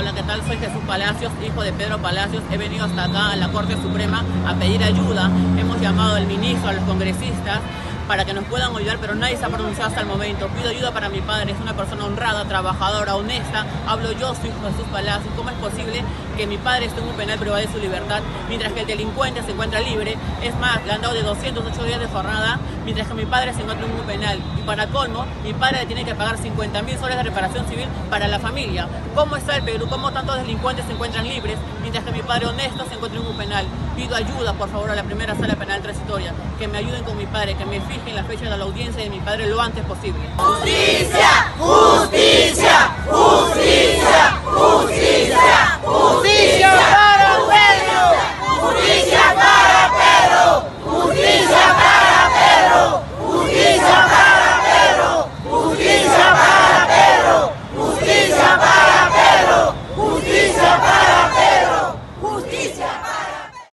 Hola, ¿qué tal? Soy Jesús Palacios, hijo de Pedro Palacios. He venido hasta acá a la Corte Suprema a pedir ayuda. Hemos llamado al ministro, a los congresistas, para que nos puedan ayudar, pero nadie se ha pronunciado hasta el momento. Pido ayuda para mi padre, es una persona honrada, trabajadora, honesta. Hablo yo, soy Jesús Palacios. ¿Cómo es posible que mi padre esté en un penal privado de su libertad, mientras que el delincuente se encuentra libre? Es más, le han dado de 208 días de jornada, mientras que mi padre se encuentra en un penal. Y para colmo, mi padre tiene que pagar 50 mil soles de reparación civil para la familia. ¿Cómo está el Perú? ¿Cómo tantos delincuentes se encuentran libres, mientras que mi padre honesto se encuentra en un penal? Pido ayuda, por favor, a la primera sala penal transitoria, que me ayuden con mi padre, que me fijen la fecha de la audiencia de mi padre lo antes posible. ¡Justicia! ¡Justicia! ¡Justicia! ¡Justicia! ¡Justicia para Pedro! ¡Justicia para Pedro! ¡Justicia para Pedro! ¡Justicia para Pedro! ¡Justicia para Pedro! ¡Justicia